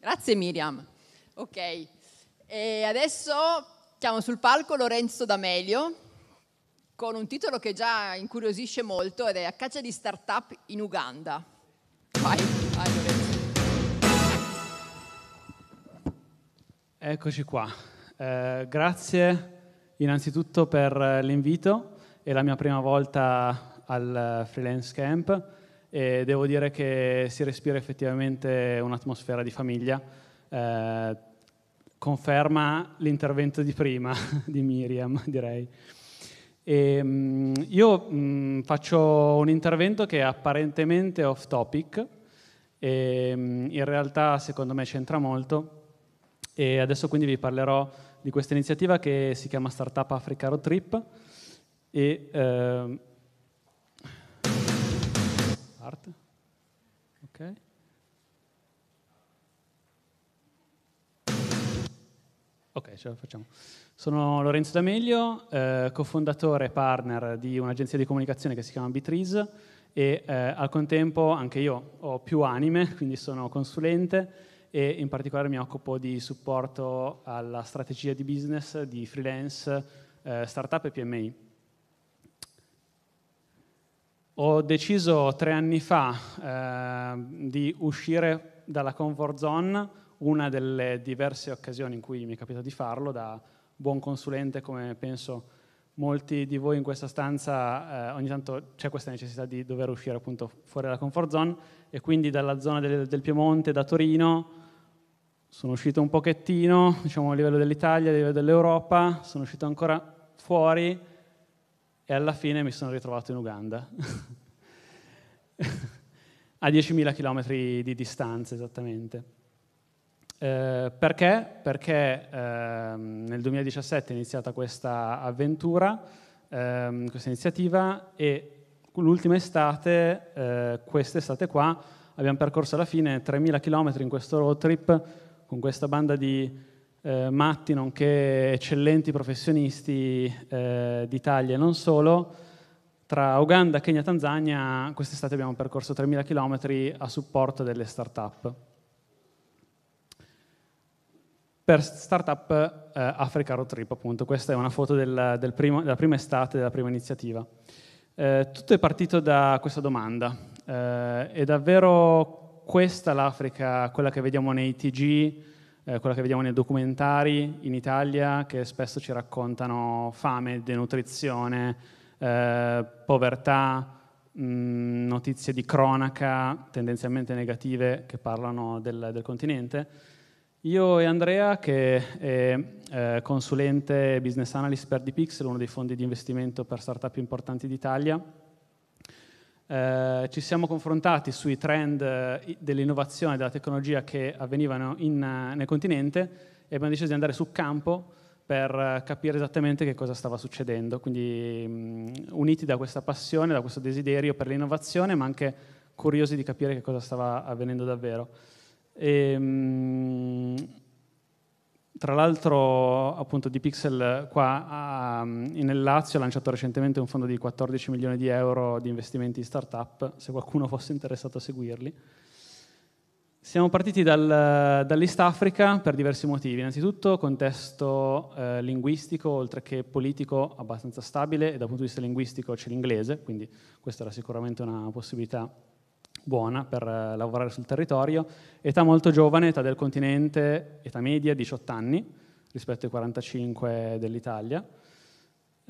Grazie Miriam. Ok, e adesso chiamo sul palco Lorenzo D'Amelio con un titolo che già incuriosisce molto ed è A caccia di startup in Uganda. Vai, vai Lorenzo. Eccoci qua. Eh, grazie innanzitutto per l'invito, è la mia prima volta al Freelance Camp e devo dire che si respira effettivamente un'atmosfera di famiglia. Eh, conferma l'intervento di prima di Miriam, direi. E, um, io um, faccio un intervento che è apparentemente off topic e um, in realtà secondo me c'entra molto e adesso quindi vi parlerò di questa iniziativa che si chiama Startup Africa Road Trip e eh, parte. Ok. Ok, ce la facciamo. Sono Lorenzo D'Amelio, eh, cofondatore e partner di un'agenzia di comunicazione che si chiama Bitriz e eh, al contempo anche io ho più anime, quindi sono consulente e in particolare mi occupo di supporto alla strategia di business di freelance, eh, startup e PMI. Ho deciso tre anni fa eh, di uscire dalla comfort zone, una delle diverse occasioni in cui mi è capitato di farlo, da buon consulente come penso molti di voi in questa stanza, eh, ogni tanto c'è questa necessità di dover uscire appunto fuori dalla comfort zone. E quindi dalla zona del, del Piemonte, da Torino, sono uscito un pochettino, diciamo a livello dell'Italia, a livello dell'Europa, sono uscito ancora fuori e alla fine mi sono ritrovato in Uganda. a 10.000 km di distanza esattamente. Eh, perché? Perché eh, nel 2017 è iniziata questa avventura, eh, questa iniziativa e l'ultima estate, eh, quest'estate qua, abbiamo percorso alla fine 3.000 km in questo road trip con questa banda di eh, matti, nonché eccellenti professionisti eh, d'Italia e non solo, tra Uganda, Kenya e Tanzania quest'estate abbiamo percorso 3.000 km a supporto delle start-up. Per Startup eh, Africa Road Trip, appunto, questa è una foto del, del primo, della prima estate, della prima iniziativa. Eh, tutto è partito da questa domanda. Eh, è davvero questa l'Africa, quella che vediamo nei TG, eh, quella che vediamo nei documentari in Italia, che spesso ci raccontano fame, denutrizione, eh, povertà, mh, notizie di cronaca tendenzialmente negative che parlano del, del continente. Io e Andrea, che è eh, consulente business analyst per Dpixel, uno dei fondi di investimento per startup più importanti d'Italia, eh, ci siamo confrontati sui trend eh, dell'innovazione della tecnologia che avvenivano in, uh, nel continente e abbiamo deciso di andare sul campo per uh, capire esattamente che cosa stava succedendo. Quindi um, uniti da questa passione, da questo desiderio per l'innovazione, ma anche curiosi di capire che cosa stava avvenendo davvero. E, um, tra l'altro, appunto, di Pixel qua nel Lazio ha lanciato recentemente un fondo di 14 milioni di euro di investimenti in startup, se qualcuno fosse interessato a seguirli. Siamo partiti dal, dall'East Africa per diversi motivi. Innanzitutto contesto eh, linguistico, oltre che politico, abbastanza stabile, e dal punto di vista linguistico c'è l'inglese, quindi questa era sicuramente una possibilità buona per eh, lavorare sul territorio, età molto giovane, età del continente, età media, 18 anni rispetto ai 45 dell'Italia.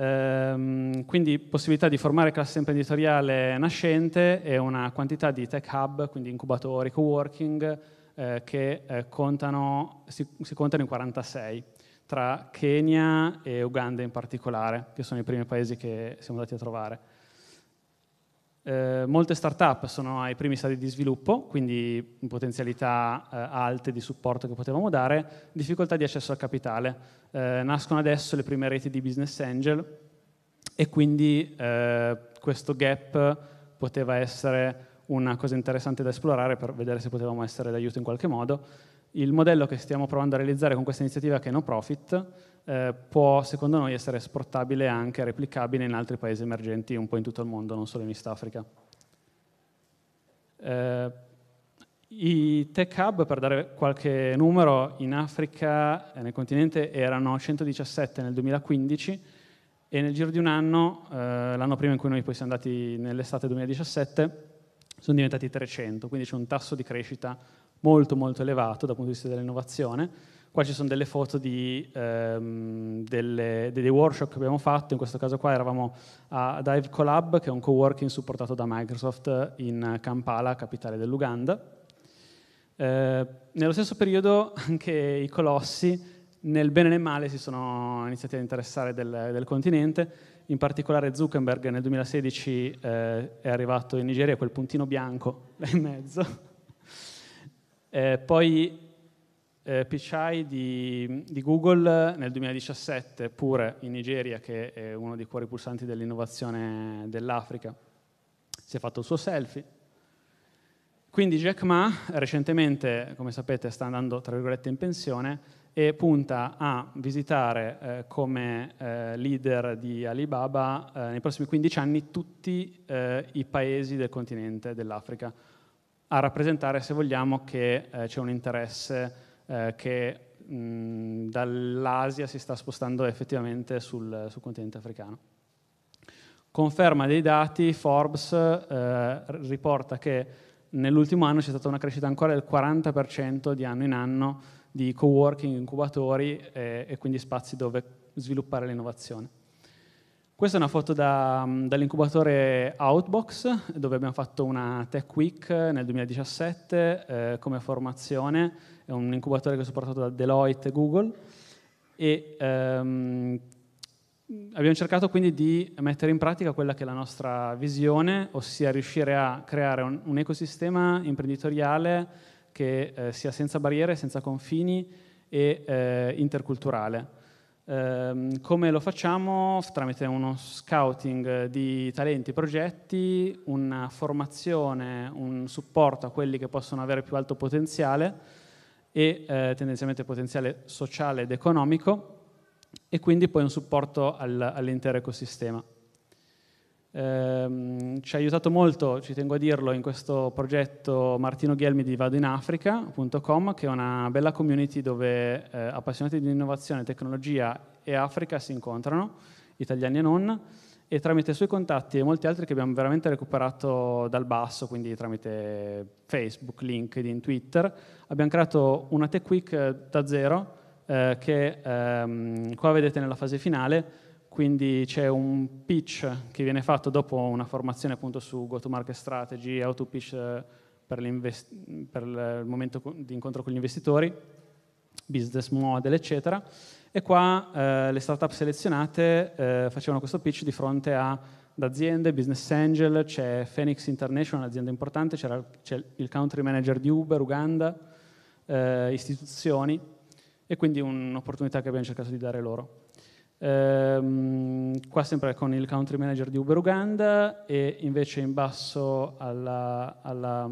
Ehm, quindi possibilità di formare classe imprenditoriale nascente e una quantità di tech hub, quindi incubatori, co-working, eh, che eh, contano, si, si contano in 46, tra Kenya e Uganda in particolare, che sono i primi paesi che siamo andati a trovare. Eh, molte start-up sono ai primi stadi di sviluppo, quindi potenzialità eh, alte di supporto che potevamo dare, difficoltà di accesso al capitale. Eh, nascono adesso le prime reti di business angel e quindi eh, questo gap poteva essere una cosa interessante da esplorare per vedere se potevamo essere d'aiuto in qualche modo. Il modello che stiamo provando a realizzare con questa iniziativa che è no profit eh, può secondo noi essere esportabile e anche replicabile in altri paesi emergenti un po' in tutto il mondo, non solo in East Africa. Eh, I tech hub, per dare qualche numero, in Africa e nel continente erano 117 nel 2015 e nel giro di un anno, eh, l'anno prima in cui noi poi siamo andati nell'estate 2017, sono diventati 300, quindi c'è un tasso di crescita molto molto elevato dal punto di vista dell'innovazione. Qua ci sono delle foto di, ehm, delle, dei workshop che abbiamo fatto, in questo caso qua eravamo a Dive Collab, che è un coworking supportato da Microsoft in Kampala, capitale dell'Uganda. Eh, nello stesso periodo anche i colossi, nel bene e nel male, si sono iniziati a interessare del, del continente, in particolare Zuckerberg nel 2016 eh, è arrivato in Nigeria, quel puntino bianco là in mezzo. Eh, poi eh, Pichai di, di, Google nel 2017, pure in Nigeria, che è uno dei cuori pulsanti dell'innovazione dell'Africa, si è fatto il suo selfie. Quindi Jack Ma recentemente, come sapete, sta andando tra virgolette in pensione e punta a visitare eh, come eh, leader di Alibaba eh, nei prossimi 15 anni tutti eh, i paesi del continente dell'Africa, a rappresentare, se vogliamo, che eh, c'è un interesse eh, che dall'Asia si sta spostando effettivamente sul, sul continente africano. Conferma dei dati, Forbes riporta che nell'ultimo anno c'è stata una crescita ancora del 40% di anno in anno di co-working, incubatori e, e quindi spazi dove sviluppare l'innovazione. Questa è una foto da, dall'incubatore Outbox, dove abbiamo fatto una Tech Week nel 2017 eh, come formazione. È un incubatore che è supportato da Deloitte e Google. E ehm, abbiamo cercato quindi di mettere in pratica quella che è la nostra visione, ossia riuscire a creare un, un ecosistema imprenditoriale che eh, sia senza barriere, senza confini e eh, interculturale. Eh, come lo facciamo? Tramite uno scouting di talenti progetti, una formazione, un supporto a quelli che possono avere più alto potenziale e eh, tendenzialmente potenziale sociale ed economico e quindi poi un supporto al, all'intero ecosistema. Eh, ci ha aiutato molto, ci tengo a dirlo, in questo progetto Martino Ghelmi di vadinafrica.com, che è una bella community dove eh, appassionati di innovazione, tecnologia e Africa si incontrano, italiani e non, e tramite i suoi contatti e molti altri che abbiamo veramente recuperato dal basso, quindi tramite Facebook, LinkedIn, Twitter, abbiamo creato una Tech Week da zero eh, che ehm, qua vedete nella fase finale, quindi c'è un pitch che viene fatto dopo una formazione appunto su go-to-market strategy, how to pitch eh, per, per, il momento di incontro con gli investitori, business model, eccetera. E qua eh, le startup selezionate eh, facevano questo pitch di fronte a aziende, business angel, c'è Phoenix International, un'azienda importante, c'è il country manager di Uber, Uganda, eh, istituzioni, e quindi un'opportunità che abbiamo cercato di dare loro. Ehm, qua sempre con il country manager di Uber Uganda e invece in basso alla, alla,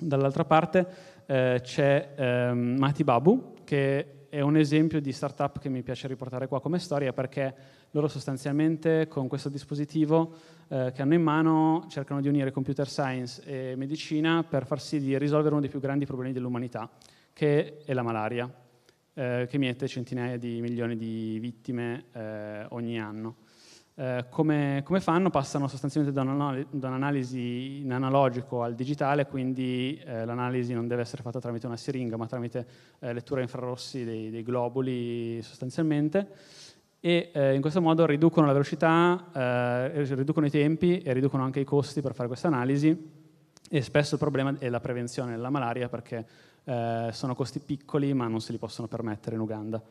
dall'altra parte eh, c'è ehm, Mati Babu che è un esempio di startup che mi piace riportare qua come storia perché loro sostanzialmente con questo dispositivo eh, che hanno in mano cercano di unire computer science e medicina per far sì di risolvere uno dei più grandi problemi dell'umanità che è la malaria eh, che miete centinaia di milioni di vittime eh, ogni anno. Eh, come, come, fanno? Passano sostanzialmente da, un'analisi in analogico al digitale, quindi eh, l'analisi non deve essere fatta tramite una siringa, ma tramite eh, lettura infrarossi dei, dei, globuli sostanzialmente, e eh, in questo modo riducono la velocità, riducono i tempi e riducono anche i costi per fare questa analisi, e spesso il problema è la prevenzione della malaria perché eh, sono costi piccoli ma non se li possono permettere in Uganda.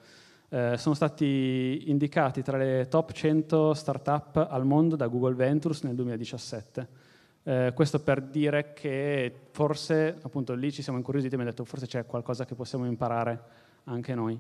Eh, sono stati indicati tra le top 100 startup al mondo da Google Ventures nel 2017. Eh, questo per dire che forse, appunto, lì ci siamo incuriositi e abbiamo detto forse c'è qualcosa che possiamo imparare anche noi.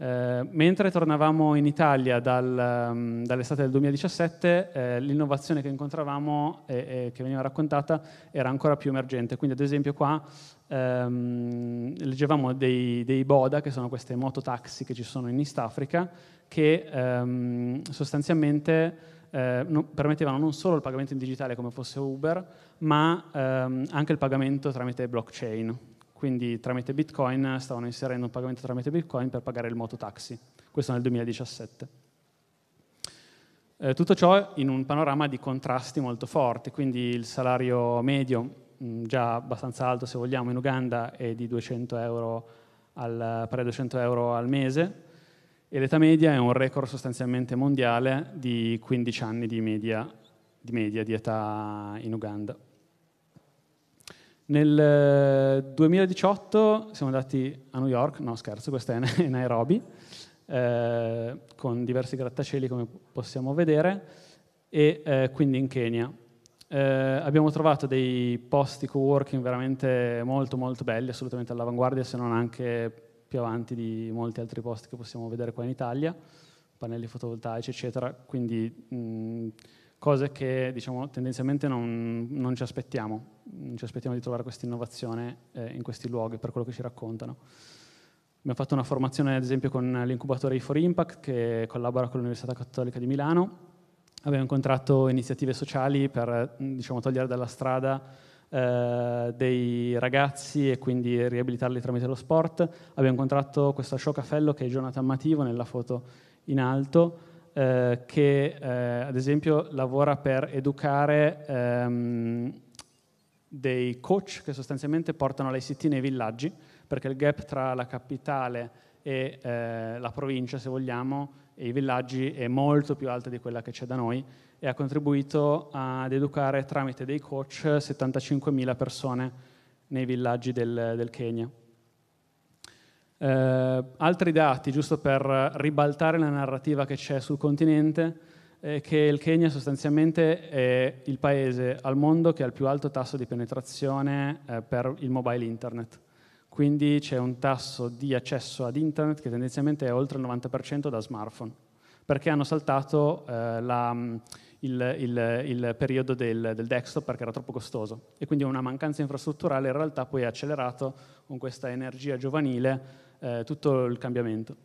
Eh, mentre tornavamo in Italia dal, um, dall'estate del 2017, eh, l'innovazione che incontravamo e, e, che veniva raccontata era ancora più emergente. Quindi, ad esempio, qua ehm, leggevamo dei, dei, Boda, che sono queste mototaxi che ci sono in East Africa, che ehm, sostanzialmente eh, no, permettevano non solo il pagamento in digitale come fosse Uber, ma ehm, anche il pagamento tramite blockchain. Quindi tramite Bitcoin stavano inserendo un pagamento tramite Bitcoin per pagare il mototaxi. Questo nel 2017. Eh, tutto ciò in un panorama di contrasti molto forti, quindi il salario medio, mh, già abbastanza alto se vogliamo, in Uganda è di 200 euro al, pari a 200 euro al mese, e l'età media è un record sostanzialmente mondiale di 15 anni di media di, media, di età in Uganda. Nel 2018 siamo andati a New York, no scherzo, questa è Nairobi, eh, con diversi grattacieli come possiamo vedere, e eh, quindi in Kenya. Eh, abbiamo trovato dei posti co-working veramente molto molto belli, assolutamente all'avanguardia, se non anche più avanti di molti altri posti che possiamo vedere qua in Italia, pannelli fotovoltaici, eccetera. Quindi mh, cose che diciamo, tendenzialmente non, non, ci aspettiamo, non ci aspettiamo di trovare questa innovazione eh, in questi luoghi, per quello che ci raccontano. Abbiamo fatto una formazione, ad esempio, con l'incubatore i Impact, che collabora con l'Università Cattolica di Milano. Abbiamo incontrato iniziative sociali per diciamo, togliere dalla strada eh, dei ragazzi e quindi riabilitarli tramite lo sport. Abbiamo incontrato questo Ashoka che è Jonathan Mativo nella foto in alto, eh, che eh, ad esempio lavora per educare ehm, dei coach che sostanzialmente portano l'ICT nei villaggi, perché il gap tra la capitale e eh, la provincia, se vogliamo, e i villaggi è molto più alta di quella che c'è da noi e ha contribuito ad educare tramite dei coach 75.000 persone nei villaggi del, del Kenya. Eh, altri dati, giusto per ribaltare la narrativa che c'è sul continente, è che il Kenya sostanzialmente è il paese al mondo che ha il più alto tasso di penetrazione eh, per il mobile internet. Quindi c'è un tasso di accesso ad internet che tendenzialmente è oltre il 90% da smartphone, perché hanno saltato eh, la, il, il, il periodo del, del, desktop perché era troppo costoso e quindi una mancanza infrastrutturale in realtà poi ha accelerato con questa energia giovanile eh, tutto il cambiamento.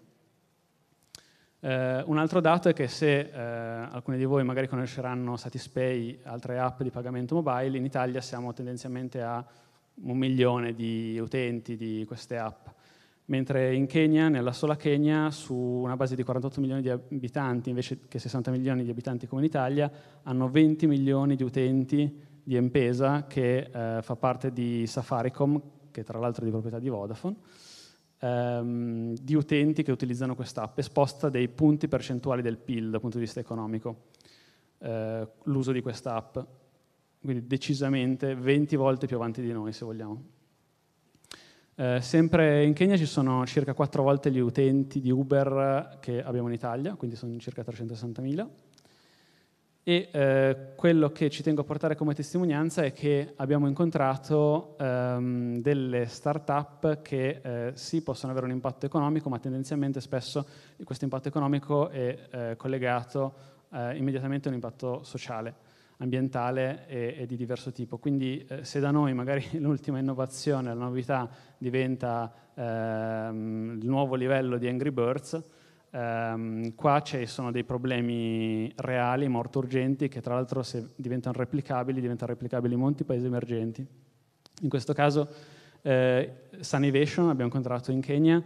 Eh, un altro dato è che se eh, alcuni di voi magari conosceranno Satispay, altre app di pagamento mobile, in Italia siamo tendenzialmente a un milione di utenti di queste app mentre in Kenya, nella sola Kenya, su una base di 48 milioni di abitanti, invece che 60 milioni di abitanti come in Italia, hanno 20 milioni di utenti di M-Pesa, che eh, fa parte di Safaricom, che tra l'altro è di proprietà di Vodafone, ehm, di utenti che utilizzano quest'app e sposta dei punti percentuali del PIL dal punto di vista economico, eh, l'uso di quest'app. Quindi decisamente 20 volte più avanti di noi, se vogliamo. Eh, sempre in Kenya ci sono circa quattro volte gli utenti di Uber che abbiamo in Italia, quindi sono circa 360.000. E eh, quello che ci tengo a portare come testimonianza è che abbiamo incontrato ehm, delle start-up che eh, sì possono avere un impatto economico, ma tendenzialmente spesso questo impatto economico è eh, collegato eh, immediatamente a un impatto sociale ambientale e, e, di diverso tipo. Quindi eh, se da noi magari l'ultima innovazione, la novità diventa ehm, il nuovo livello di Angry Birds, ehm, qua ci sono dei problemi reali, molto urgenti, che tra l'altro se diventano replicabili, diventano replicabili in molti paesi emergenti. In questo caso eh, Sunivation abbiamo incontrato in Kenya,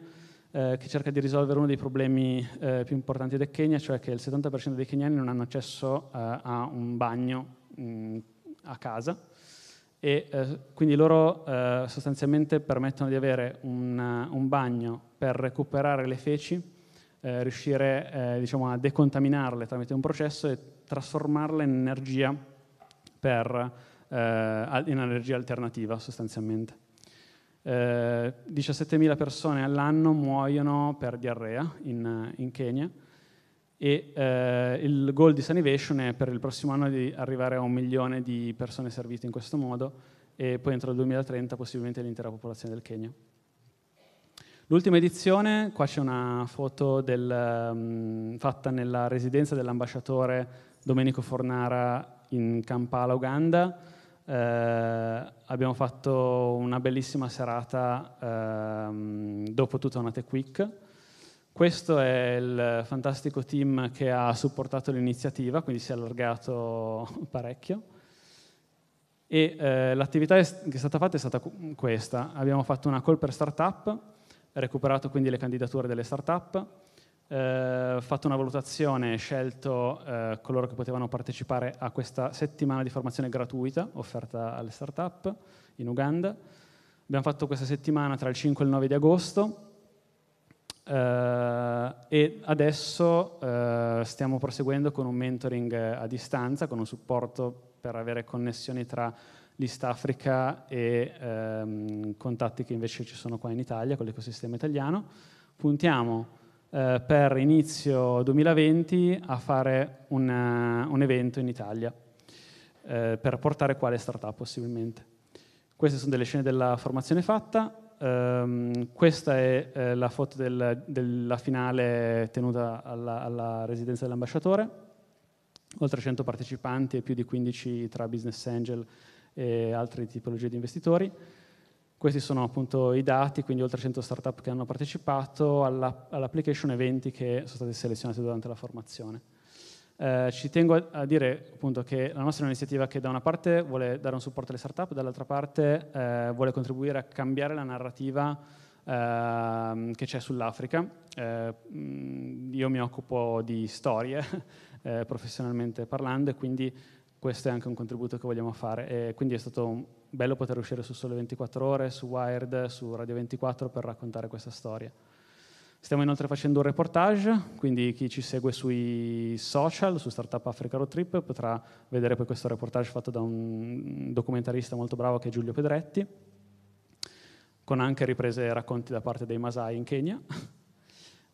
eh, che cerca di risolvere uno dei problemi eh, più importanti del Kenya, cioè che il 70% dei kenyani non hanno accesso eh, a un bagno mh, mm, a casa e eh, quindi loro eh, sostanzialmente permettono di avere un, un, bagno per recuperare le feci, eh, riuscire diciamo, a decontaminarle tramite un processo e trasformarle in energia, per, in energia alternativa sostanzialmente. 17.000 eh, persone all'anno muoiono per diarrea in, in Kenya e eh, il goal di Sanivation è per il prossimo anno di arrivare a un milione di persone servite in questo modo e poi entro il 2030 possibilmente l'intera popolazione del Kenya. L'ultima edizione, qua c'è una foto del, um, fatta nella residenza dell'ambasciatore Domenico Fornara in Kampala, Uganda, eh, abbiamo fatto una bellissima serata eh, dopo tutta una Tech Week. Questo è il fantastico team che ha supportato l'iniziativa, quindi si è allargato parecchio. E eh, l'attività che è stata fatta è stata questa. Abbiamo fatto una call per startup, recuperato quindi le candidature delle startup, eh, fatto una valutazione, scelto eh, coloro che potevano partecipare a questa settimana di formazione gratuita offerta alle startup in Uganda. Abbiamo fatto questa settimana tra il 5 e il 9 di agosto Uh, e adesso uh, stiamo proseguendo con un mentoring a distanza, con un supporto per avere connessioni tra l'East Africa e um, contatti che invece ci sono qua in Italia con l'ecosistema italiano. Puntiamo uh, per inizio 2020 a fare una, un evento in Italia per portare qua le startup possibilmente. Queste sono delle scene della formazione fatta, Um, questa è eh, la foto del, della finale tenuta alla, alla, residenza dell'ambasciatore, oltre 100 partecipanti e più di 15 tra business angel e altre tipologie di investitori. Questi sono appunto i dati, quindi oltre 100 startup che hanno partecipato alla, all'application eventi che sono stati selezionati durante la formazione. Eh, ci tengo a, a, dire appunto che la nostra è un'iniziativa che da una parte vuole dare un supporto alle startup, dall'altra parte eh, vuole contribuire a cambiare la narrativa eh, che c'è sull'Africa. Eh, io mi occupo di storie eh, professionalmente parlando e quindi questo è anche un contributo che vogliamo fare. E quindi è stato bello poter uscire su Sole 24 Ore, su Wired, su Radio 24 per raccontare questa storia. Stiamo inoltre facendo un reportage, quindi chi ci segue sui social, su Startup Africa Road Trip, potrà vedere poi questo reportage fatto da un documentarista molto bravo che è Giulio Pedretti, con anche riprese e racconti da parte dei Masai in Kenya.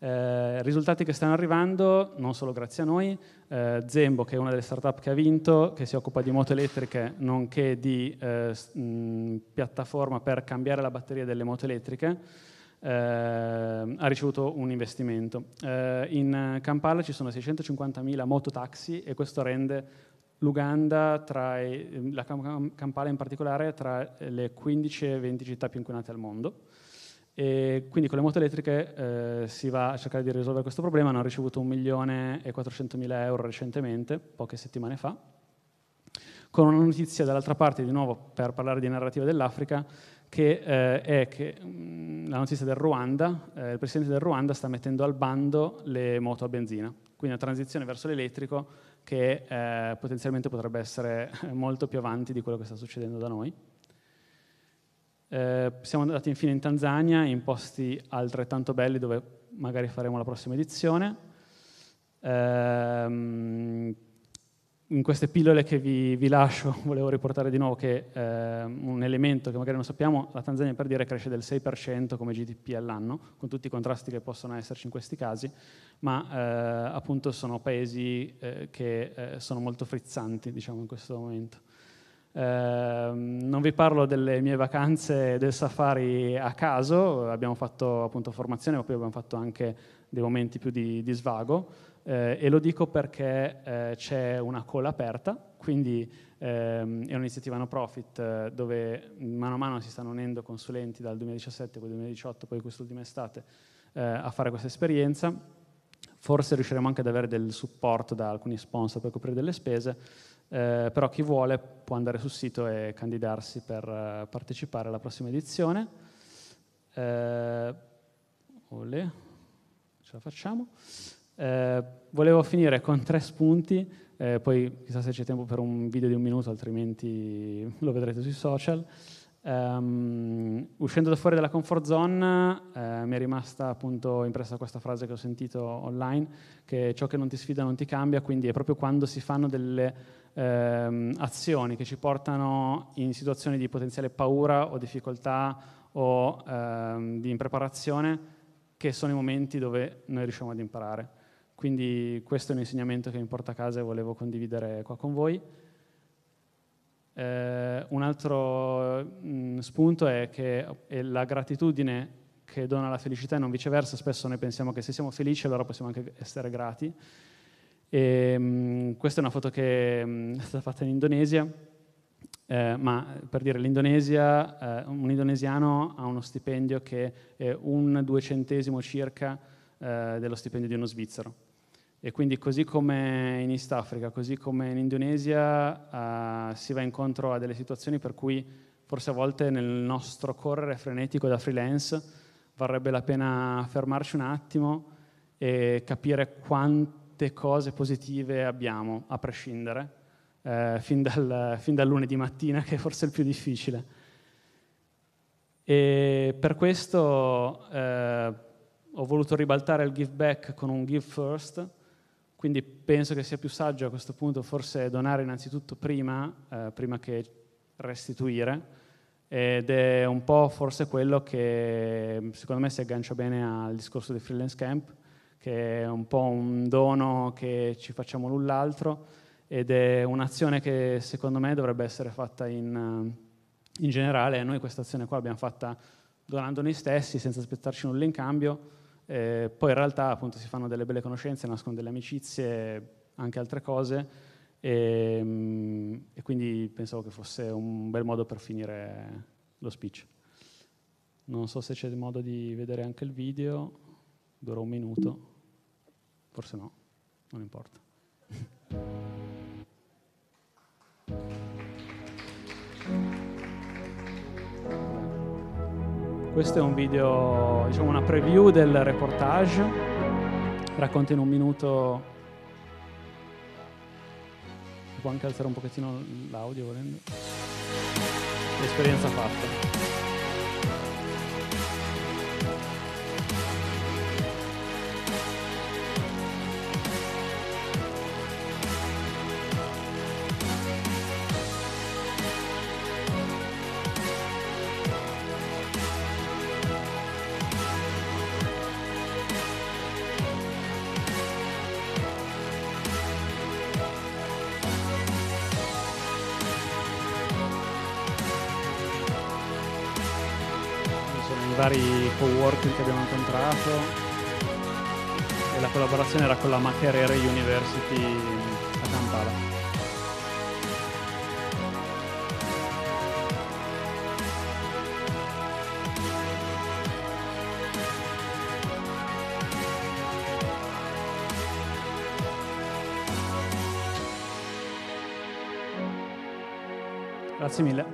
Eh, risultati che stanno arrivando, non solo grazie a noi, eh, Zembo, che è una delle startup che ha vinto, che si occupa di moto elettriche, nonché di eh, mh, piattaforma per cambiare la batteria delle moto elettriche, eh, ha ricevuto un investimento. Eh, in Kampala ci sono 650.000 mototaxi e questo rende l'Uganda, tra i, la Kampala in particolare, tra le 15 e 20 città più inquinate al mondo. E quindi con le moto elettriche eh, si va a cercare di risolvere questo problema. Hanno ricevuto 1 milione e 400 mila euro recentemente, poche settimane fa. Con una notizia dall'altra parte, di nuovo per parlare di narrativa dell'Africa, che eh, è che mm, la notizia del Ruanda, eh, il presidente del Ruanda sta mettendo al bando le moto a benzina, quindi una transizione verso l'elettrico che eh, potenzialmente potrebbe essere molto più avanti di quello che sta succedendo da noi. Eh, siamo andati infine in Tanzania, in posti altrettanto belli dove magari faremo la prossima edizione. Eh, in queste pillole che vi, vi, lascio volevo riportare di nuovo che eh, un elemento che magari non sappiamo, la Tanzania per dire cresce del 6% come GDP all'anno, con tutti i contrasti che possono esserci in questi casi, ma eh, appunto sono paesi eh, che eh, sono molto frizzanti diciamo, in questo momento. Ehm, non vi parlo delle mie vacanze del safari a caso, abbiamo fatto appunto formazione, ma poi abbiamo fatto anche dei momenti più di, di svago. Eh, e lo dico perché eh, c'è una call aperta, quindi ehm, è un'iniziativa no profit eh, dove mano a mano si stanno unendo consulenti dal 2017, poi 2018, poi quest'ultima estate eh, a fare questa esperienza. Forse riusciremo anche ad avere del supporto da alcuni sponsor per coprire delle spese, eh, però chi vuole può andare sul sito e candidarsi per uh, partecipare alla prossima edizione. Eh, olè, ce la facciamo. Eh, volevo finire con tre spunti, eh, poi chissà se c'è tempo per un video di un minuto, altrimenti lo vedrete sui social. Um, uscendo da fuori dalla comfort zone eh, mi è rimasta appunto impressa questa frase che ho sentito online, che ciò che non ti sfida non ti cambia, quindi è proprio quando si fanno delle ehm, azioni che ci portano in situazioni di potenziale paura o difficoltà o ehm, di impreparazione, che sono i momenti dove noi riusciamo ad imparare. Quindi questo è un insegnamento che mi porta a casa e volevo condividere qua con voi. Eh, un altro mh, mm, spunto è che è la gratitudine che dona la felicità e non viceversa. Spesso noi pensiamo che se siamo felici allora possiamo anche essere grati. E, mh, mm, questa è una foto che mh, mm, è stata fatta in Indonesia, eh, ma per dire l'Indonesia, eh, un indonesiano ha uno stipendio che è un duecentesimo circa eh, dello stipendio di uno svizzero. E quindi così come in East Africa, così come in Indonesia, eh, si va incontro a delle situazioni per cui forse a volte nel nostro correre frenetico da freelance varrebbe la pena fermarci un attimo e capire quante cose positive abbiamo, a prescindere, eh, fin, dal, fin dal lunedì mattina, che è forse il più difficile. E per questo eh, ho voluto ribaltare il give back con un give first, quindi penso che sia più saggio a questo punto forse donare innanzitutto prima, eh, prima che restituire, ed è un po' forse quello che secondo me si aggancia bene al discorso di freelance camp, che è un po' un dono che ci facciamo l'un l'altro ed è un'azione che secondo me dovrebbe essere fatta in, in generale. Noi questa azione qua l'abbiamo fatta donando noi stessi senza aspettarci nulla in cambio eh, poi in realtà appunto si fanno delle belle conoscenze, nascono delle amicizie, anche altre cose e, mm, e quindi pensavo che fosse un bel modo per finire lo speech. Non so se c'è modo di vedere anche il video, dura un minuto, forse no, non importa. Questo è un video, diciamo una preview del reportage, racconta in un minuto, può anche alzare un pochettino l'audio volendo, l'esperienza fatta. Vari co-working che abbiamo incontrato e la collaborazione era con la Makerere University a Kampala. Grazie mille.